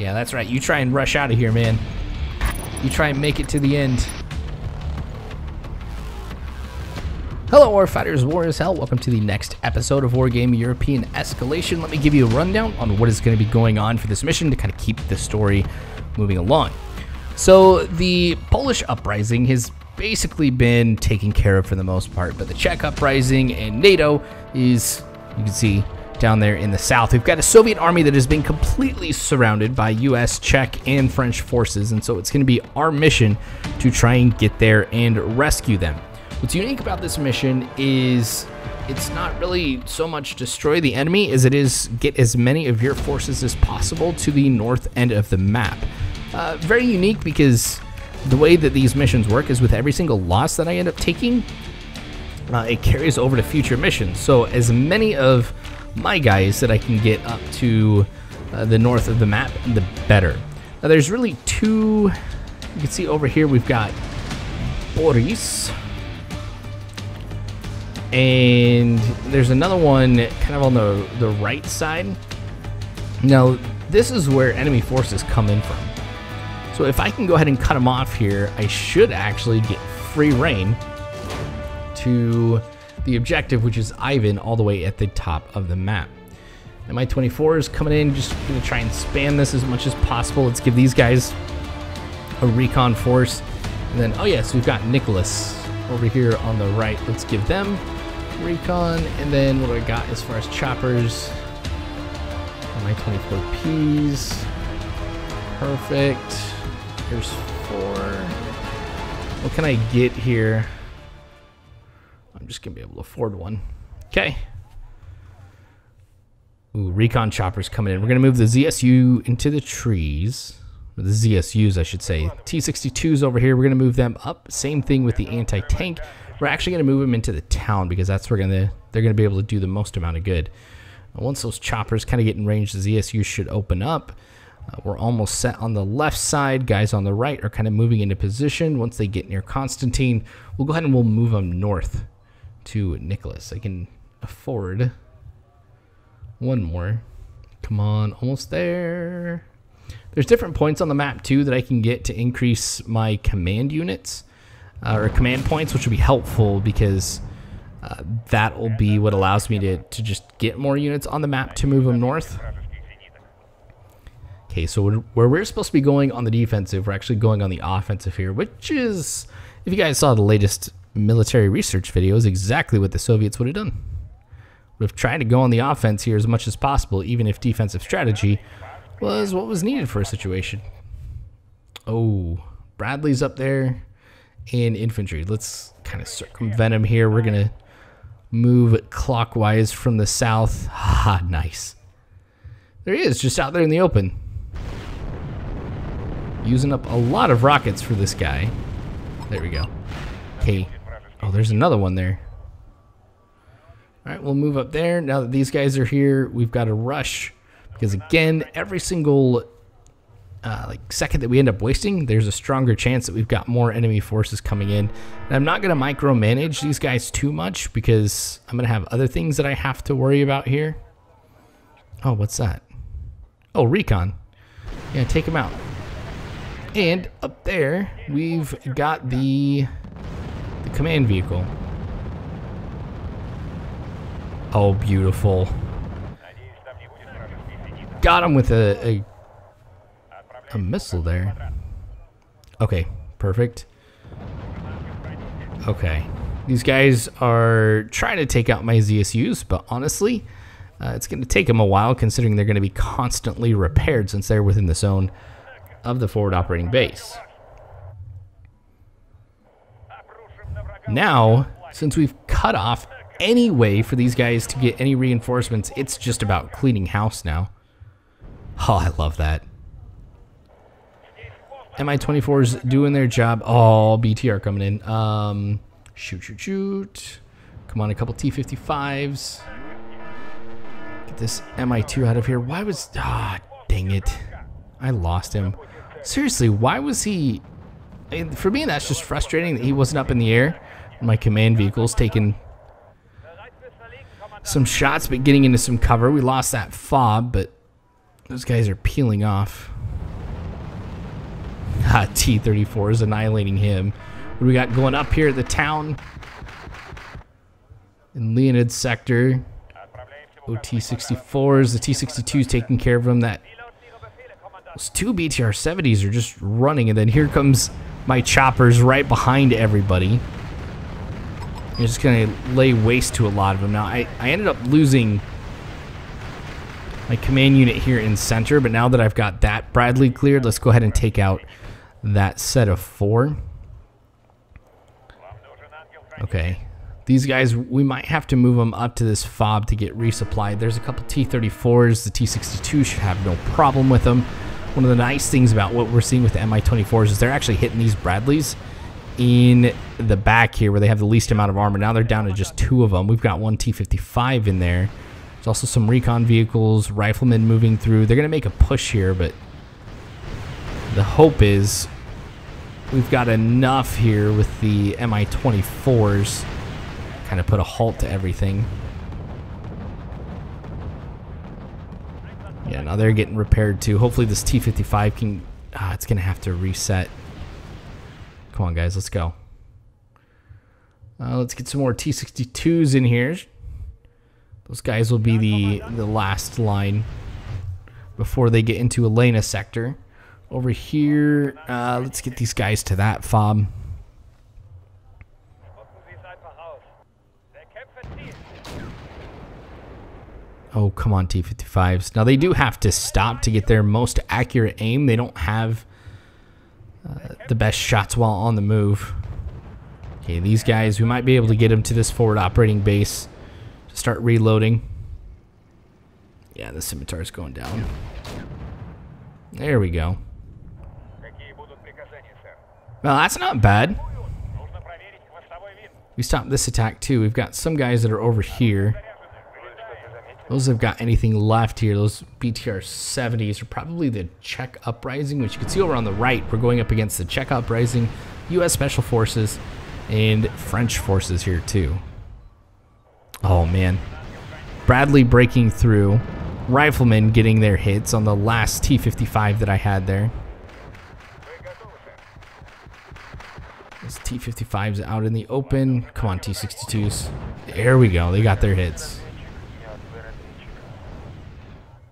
Yeah, that's right. You try and rush out of here, man. You try and make it to the end. Hello, Warfighters, War is Hell. Welcome to the next episode of Wargame European Escalation. Let me give you a rundown on what is going to be going on for this mission to kind of keep the story moving along. So, the Polish uprising has basically been taken care of for the most part, but the Czech uprising and NATO is, you can see, down there in the south. We've got a Soviet army that has been completely surrounded by US, Czech, and French forces, and so it's going to be our mission to try and get there and rescue them. What's unique about this mission is it's not really so much destroy the enemy as it is get as many of your forces as possible to the north end of the map. Uh, very unique because the way that these missions work is with every single loss that I end up taking, uh, it carries over to future missions. So as many of my guys that I can get up to uh, the north of the map, the better. Now there's really two, you can see over here we've got Boris, and there's another one kind of on the, the right side. Now, this is where enemy forces come in from. So if I can go ahead and cut them off here, I should actually get free reign to the objective, which is Ivan, all the way at the top of the map. And Mi-24 is coming in, just to try and spam this as much as possible. Let's give these guys a recon force. And then, oh yes, we've got Nicholas over here on the right. Let's give them recon. And then what do I got as far as choppers? Mi-24Ps. Perfect. Here's four. What can I get here? Just going to be able to afford one. Okay. Ooh, recon choppers coming in. We're going to move the ZSU into the trees. The ZSUs, I should say. T-62s over here. We're going to move them up. Same thing with the anti-tank. We're actually going to move them into the town because that's where going to they're going to be able to do the most amount of good. once those choppers kind of get in range, the ZSU should open up. Uh, we're almost set on the left side. Guys on the right are kind of moving into position. Once they get near Constantine, we'll go ahead and we'll move them north to Nicholas. I can afford one more. Come on, almost there. There's different points on the map too that I can get to increase my command units uh, or command points, which will be helpful because uh, that will be what allows me to, to just get more units on the map to move them north. Okay, so where we're supposed to be going on the defensive, we're actually going on the offensive here, which is, if you guys saw the latest military research video, is exactly what the Soviets would have done. Would have tried to go on the offense here as much as possible, even if defensive strategy was what was needed for a situation. Oh, Bradley's up there in infantry. Let's kind of circumvent him here. We're going to move clockwise from the south. Ah, nice. There he is, just out there in the open. Using up a lot of rockets for this guy. There we go. Okay. Oh, there's another one there. All right, we'll move up there. Now that these guys are here, we've got to rush. Because again, every single uh, like second that we end up wasting, there's a stronger chance that we've got more enemy forces coming in. And I'm not going to micromanage these guys too much because I'm going to have other things that I have to worry about here. Oh, what's that? Oh, recon. Yeah, take him out. And up there, we've got the, the command vehicle. Oh, beautiful. Got him with a, a, a missile there. Okay, perfect. Okay. These guys are trying to take out my ZSUs, but honestly, uh, it's going to take them a while considering they're going to be constantly repaired since they're within the zone of the forward operating base. Now, since we've cut off any way for these guys to get any reinforcements, it's just about cleaning house now. Oh, I love that. Mi-24's doing their job. Oh, BTR coming in. Um, shoot, shoot, shoot. Come on, a couple T-55s. Get this Mi-2 out of here. Why was... Ah, dang it. I lost him. Seriously, why was he... For me, that's just frustrating that he wasn't up in the air. My command vehicle's taking some shots, but getting into some cover. We lost that fob, but those guys are peeling off. Ah, T-34 is annihilating him. What do we got going up here at the town? In Leonid sector. OT-64s. The T-62 is taking care of them. That those two BTR-70s are just running, and then here comes my choppers right behind everybody. You're just gonna lay waste to a lot of them. Now, I, I ended up losing my command unit here in center, but now that I've got that Bradley cleared, let's go ahead and take out that set of four. Okay. These guys, we might have to move them up to this fob to get resupplied. There's a couple T-34s. The T-62 should have no problem with them. One of the nice things about what we're seeing with the Mi-24s is they're actually hitting these Bradleys in the back here where they have the least amount of armor. Now they're down to just two of them. We've got one T-55 in there. There's also some recon vehicles, riflemen moving through. They're going to make a push here, but the hope is we've got enough here with the Mi-24s kind of put a halt to everything. Yeah, now they're getting repaired too. Hopefully this T-55 can... Ah, it's going to have to reset. Come on, guys. Let's go. Uh, let's get some more T-62s in here. Those guys will be the, the last line before they get into Elena sector. Over here, uh, let's get these guys to that fob. Oh, come on, T-55s. Now, they do have to stop to get their most accurate aim. They don't have uh, the best shots while on the move. Okay, these guys, we might be able to get them to this forward operating base to start reloading. Yeah, the scimitar's going down. There we go. Well, that's not bad. We stopped this attack too. We've got some guys that are over here. Those have got anything left here. Those BTR 70s are probably the Czech Uprising, which you can see over on the right. We're going up against the Czech Uprising, U.S. Special Forces, and French forces here too. Oh man. Bradley breaking through. Riflemen getting their hits on the last T-55 that I had there. This T-55's out in the open. Come on, T-62s. There we go. They got their hits.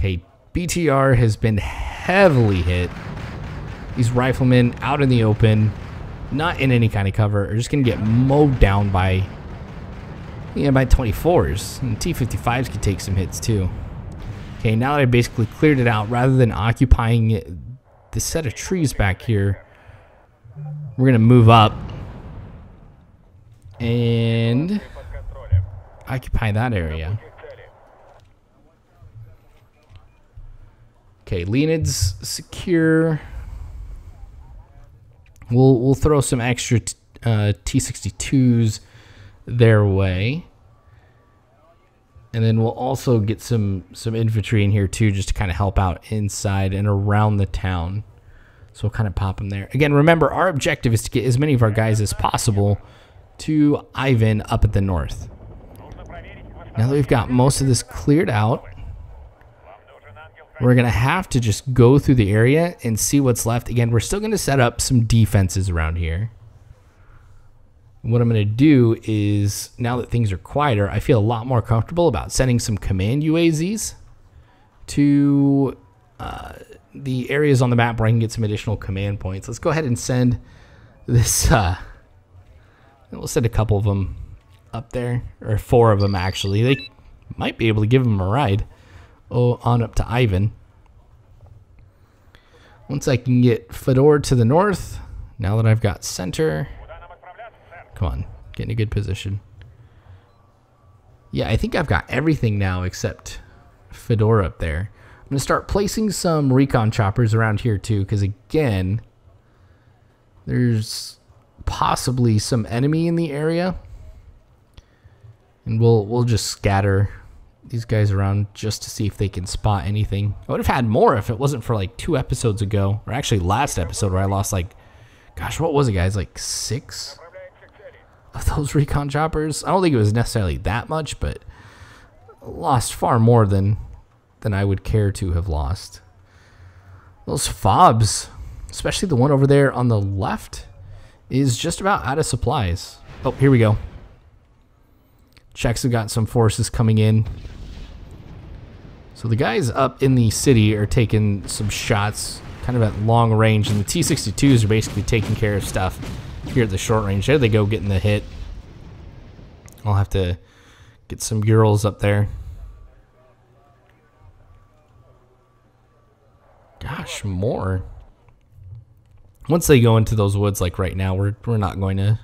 Okay, BTR has been heavily hit. These riflemen out in the open, not in any kind of cover, are just going to get mowed down by, yeah, by 24s. And T-55s can take some hits too. Okay, now that I basically cleared it out, rather than occupying this set of trees back here, we're going to move up and occupy that area. Okay, Leonid's secure. We'll we'll throw some extra uh, T62s their way. And then we'll also get some some infantry in here too, just to kind of help out inside and around the town. So we'll kind of pop them there. Again, remember, our objective is to get as many of our guys as possible to Ivan up at the north. Now that we've got most of this cleared out, we're going to have to just go through the area and see what's left. Again, we're still going to set up some defenses around here. What I'm going to do is, now that things are quieter, I feel a lot more comfortable about sending some command UAZs to uh, the areas on the map where I can get some additional command points. Let's go ahead and send this, uh, we'll send a couple of them up there, or four of them actually. They might be able to give them a ride oh, on up to Ivan. Once I can get Fedor to the north, now that I've got center, come on, get in a good position. Yeah, I think I've got everything now except Fedor up there. I'm going to start placing some recon choppers around here too, because again, there's possibly some enemy in the area. And we'll we'll just scatter these guys around just to see if they can spot anything. I would have had more if it wasn't for like two episodes ago, or actually last episode where I lost like, gosh, what was it, guys? Like six of those recon choppers. I don't think it was necessarily that much, but lost far more than than I would care to have lost. Those fobs especially the one over there on the left, is just about out of supplies. Oh, here we go. Czechs have got some forces coming in. So the guys up in the city are taking some shots kind of at long range, and the T-62s are basically taking care of stuff here at the short range. There they go getting the hit. I'll have to get some Urals up there. Gosh, more. Once they go into those woods like right now, we're, we're not going to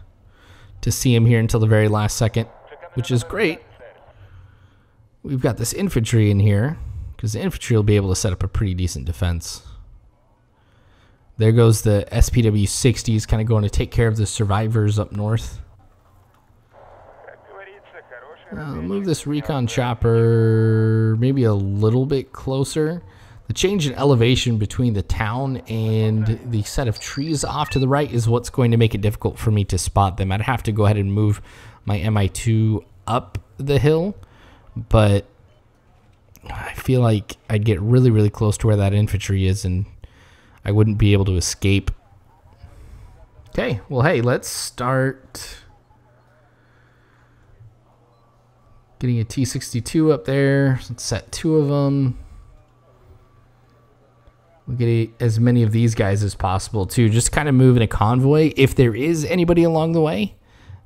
to see him here until the very last second, which is great. We've got this infantry in here because the infantry will be able to set up a pretty decent defense. There goes the SPW 60s kind of going to take care of the survivors up north. Uh, move this recon chopper maybe a little bit closer. The change in elevation between the town and the set of trees off to the right is what's going to make it difficult for me to spot them. I'd have to go ahead and move my MI2 up the hill, but I feel like I'd get really, really close to where that infantry is and I wouldn't be able to escape. Okay, well, hey, let's start getting a T-62 up there. Let's set two of them. We'll get as many of these guys as possible too. Just kind of move in a convoy. If there is anybody along the way,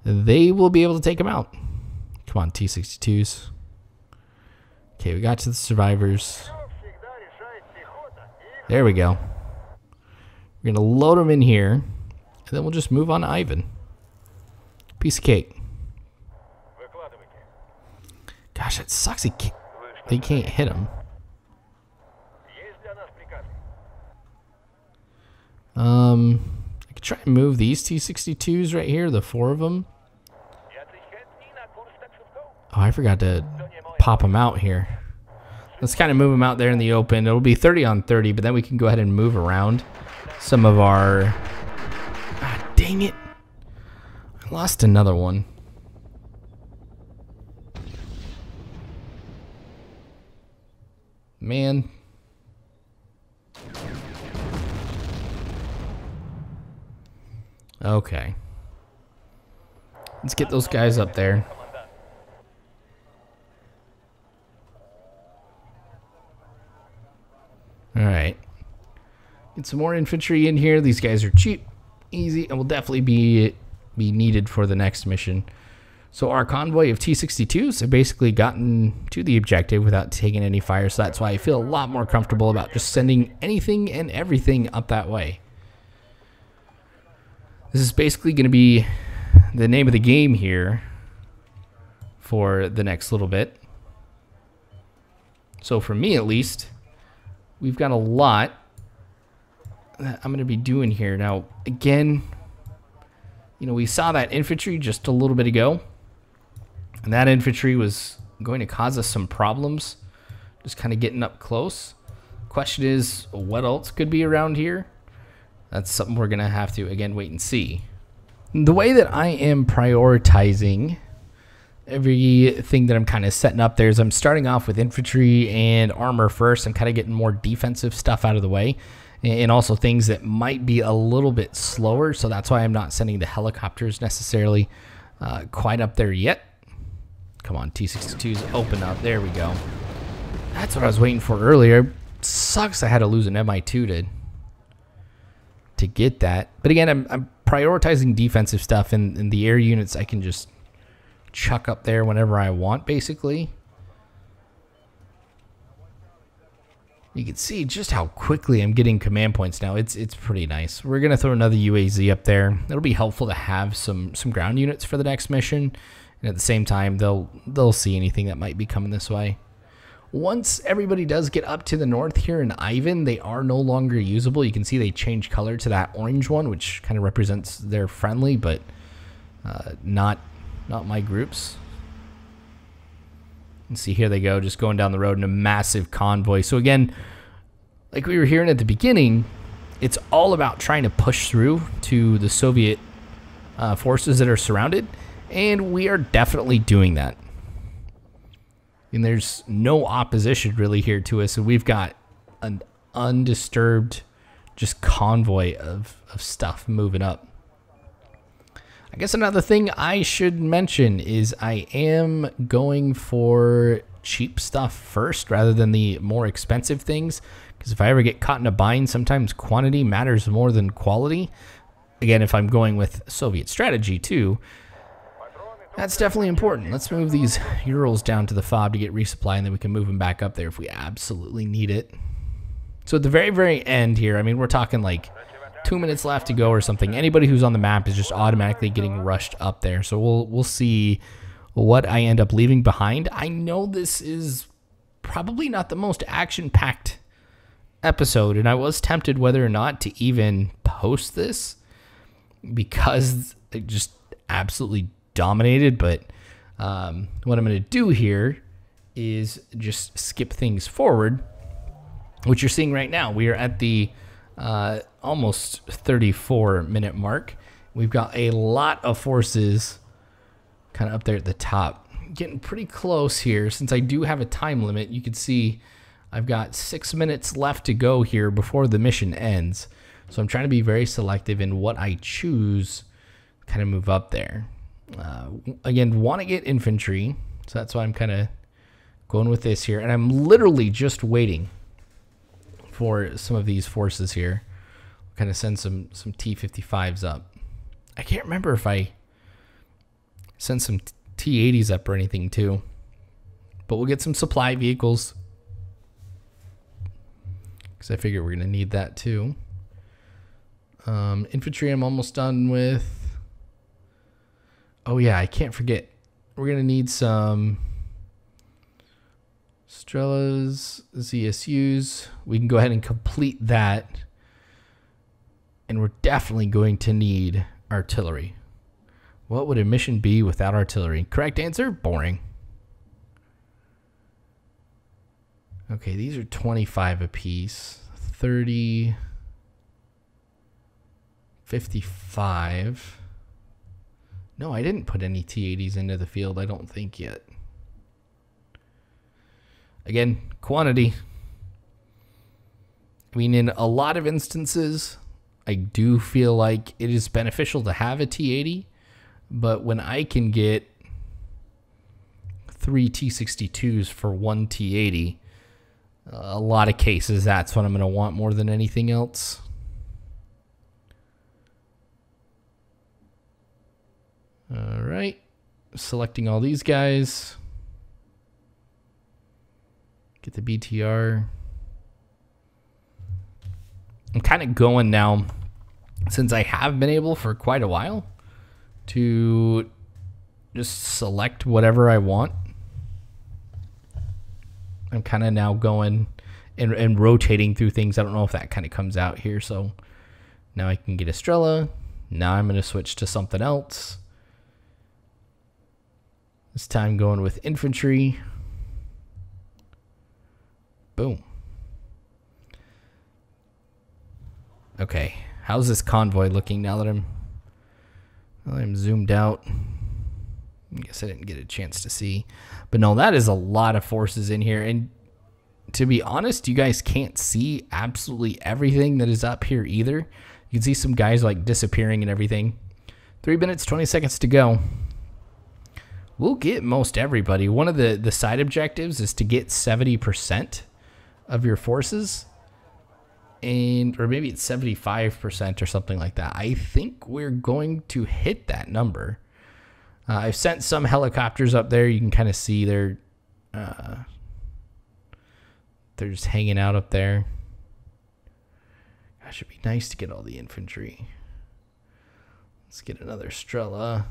they will be able to take them out. Come on, T-62s. Okay, we got to the survivors. There we go. We're going to load them in here, and then we'll just move on to Ivan. Piece of cake. Gosh, it sucks. He can't, they can't hit him. Um, I could try and move these T-62s right here, the four of them. Oh, I forgot to pop them out here. Let's kind of move them out there in the open. It'll be 30 on 30, but then we can go ahead and move around some of our... Ah, dang it. I lost another one. Man. Okay. Let's get those guys up there. Alright. Get some more infantry in here. These guys are cheap, easy, and will definitely be be needed for the next mission. So our convoy of T-62s have basically gotten to the objective without taking any fire, so that's why I feel a lot more comfortable about just sending anything and everything up that way. This is basically going to be the name of the game here for the next little bit. So for me at least, we've got a lot that I'm going to be doing here. Now, again, you know, we saw that infantry just a little bit ago. And that infantry was going to cause us some problems. Just kind of getting up close. Question is, what else could be around here? That's something we're going to have to, again, wait and see. The way that I am prioritizing everything that I'm kind of setting up there is I'm starting off with infantry and armor first. I'm kind of getting more defensive stuff out of the way and also things that might be a little bit slower. So that's why I'm not sending the helicopters necessarily uh, quite up there yet. Come on, T-62s open up. There we go. That's what I was waiting for earlier. Sucks I had to lose an MI2 to, to get that. But again, I'm, I'm prioritizing defensive stuff, and, and the air units I can just chuck up there whenever I want, basically. You can see just how quickly I'm getting command points now. It's it's pretty nice. We're gonna throw another UAZ up there. It'll be helpful to have some some ground units for the next mission, and at the same time they'll they'll see anything that might be coming this way. Once everybody does get up to the north here in Ivan, they are no longer usable. You can see they change color to that orange one, which kind of represents their friendly, but uh, not not my groups. And see, here they go, just going down the road in a massive convoy. So again, like we were hearing at the beginning, it's all about trying to push through to the Soviet uh, forces that are surrounded, and we are definitely doing that. And there's no opposition really here to us, and we've got an undisturbed just convoy of, of stuff moving up. I guess another thing I should mention is I am going for cheap stuff first rather than the more expensive things. Because if I ever get caught in a bind, sometimes quantity matters more than quality. Again, if I'm going with Soviet strategy too, that's definitely important. Let's move these Urals down to the fob to get resupply, and then we can move them back up there if we absolutely need it. So at the very, very end here, I mean, we're talking like two minutes left to go or something. Anybody who's on the map is just automatically getting rushed up there. So we'll we'll see what I end up leaving behind. I know this is probably not the most action-packed episode, and I was tempted whether or not to even post this because it just absolutely dominated. But um, what I'm going to do here is just skip things forward, which you're seeing right now. We are at the uh, almost 34 minute mark. We've got a lot of forces kind of up there at the top. Getting pretty close here. Since I do have a time limit, you can see I've got six minutes left to go here before the mission ends. So I'm trying to be very selective in what I choose, kind of move up there. Uh, again, want to get infantry. So that's why I'm kind of going with this here. And I'm literally just waiting for some of these forces here. Kind of send some some T55s up. I can't remember if I sent some T80s up or anything too. But we'll get some supply vehicles. Because I figure we're going to need that too. Um, infantry I'm almost done with. Oh yeah, I can't forget. We're going to need some Strelas, ZSUs. We can go ahead and complete that. And we're definitely going to need artillery. What would a mission be without artillery? Correct answer, boring. Okay, these are 25 apiece. 30, 55. No, I didn't put any T-80s into the field, I don't think yet. Again, quantity. I mean, in a lot of instances, I do feel like it is beneficial to have a T80, but when I can get three T62s for one T80, a lot of cases that's what I'm going to want more than anything else. All right, selecting all these guys. Get the BTR. I'm kind of going now, since I have been able for quite a while, to just select whatever I want. I'm kind of now going and, and rotating through things. I don't know if that kind of comes out here. So now I can get a Strela. Now I'm going to switch to something else. This time going with infantry. Boom. Okay, how's this convoy looking now that I'm, well, I'm zoomed out? I guess I didn't get a chance to see. But no, that is a lot of forces in here. And to be honest, you guys can't see absolutely everything that is up here either. You can see some guys like disappearing and everything. Three minutes, 20 seconds to go. We'll get most everybody. One of the, the side objectives is to get 70% of your forces and or maybe it's 75% or something like that. I think we're going to hit that number. Uh, I've sent some helicopters up there. You can kind of see they're uh, they're just hanging out up there. That should be nice to get all the infantry. Let's get another Strela.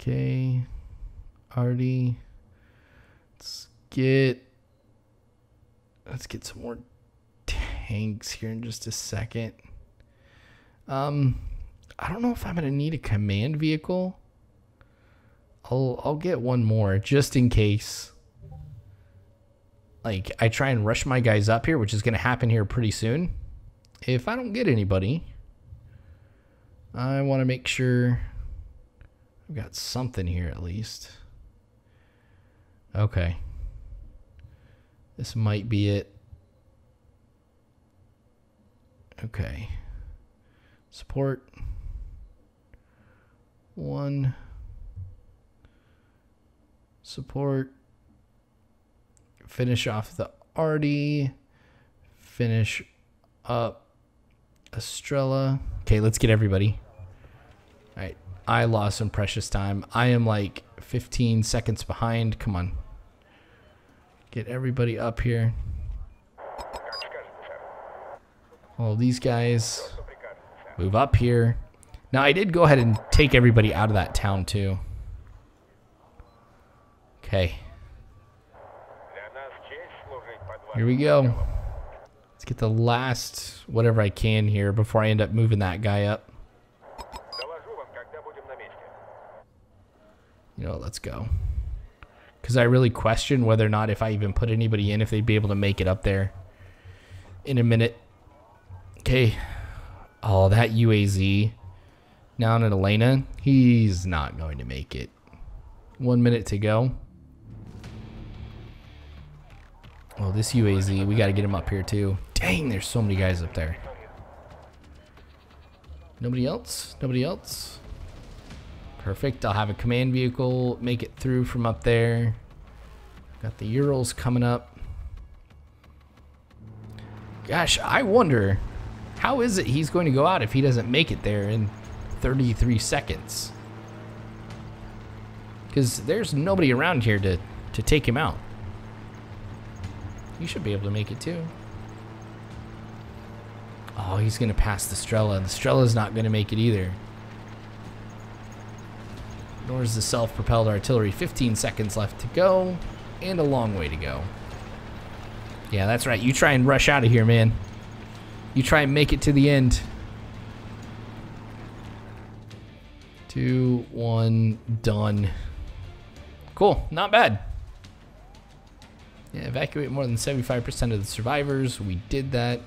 Okay, Artie. Let's get let's get some more tanks here in just a second. Um, I don't know if I'm gonna need a command vehicle. I'll I'll get one more just in case. Like I try and rush my guys up here, which is gonna happen here pretty soon. If I don't get anybody, I want to make sure I've got something here at least. Okay. This might be it. Okay. Support. One. Support. Finish off the Artie. Finish up a Strela. Okay, let's get everybody. I lost some precious time. I am like 15 seconds behind. Come on. Get everybody up here. All these guys move up here. Now, I did go ahead and take everybody out of that town, too. Okay. Here we go. Let's get the last whatever I can here before I end up moving that guy up. Know, let's go. Because I really question whether or not if I even put anybody in, if they'd be able to make it up there in a minute. Okay. Oh, that UAZ down at Elena, he's not going to make it. One minute to go. Oh, this UAZ, we got to get him up here too. Dang, there's so many guys up there. Nobody else? Nobody else? Perfect. I'll have a command vehicle make it through from up there. Got the Urals coming up. Gosh, I wonder how is it he's going to go out if he doesn't make it there in 33 seconds? Because there's nobody around here to, to take him out. You should be able to make it too. Oh, he's going to pass the Strela. The Strela's not going to make it either. Nor is the self-propelled artillery. 15 seconds left to go. And a long way to go. Yeah, that's right. You try and rush out of here, man. You try and make it to the end. Two, one, done. Cool. Not bad. Yeah, evacuate more than 75% of the survivors. We did that.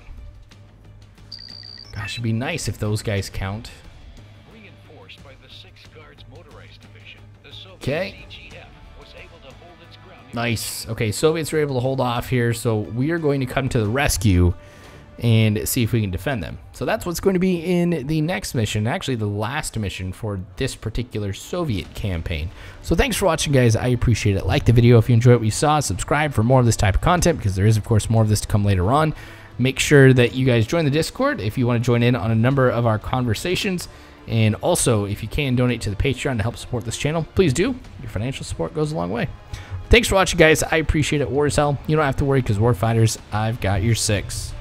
Gosh, it'd be nice if those guys count. Okay. Nice. Okay, Soviets were able to hold off here, so we are going to come to the rescue and see if we can defend them. So that's what's going to be in the next mission, actually the last mission for this particular Soviet campaign. So thanks for watching, guys. I appreciate it. Like the video if you enjoyed what you saw. Subscribe for more of this type of content because there is, of course, more of this to come later on. Make sure that you guys join the Discord if you want to join in on a number of our conversations. And also, if you can donate to the Patreon to help support this channel, please do. Your financial support goes a long way. Thanks for watching, guys. I appreciate it. War is hell. You don't have to worry because Warfighters, I've got your six.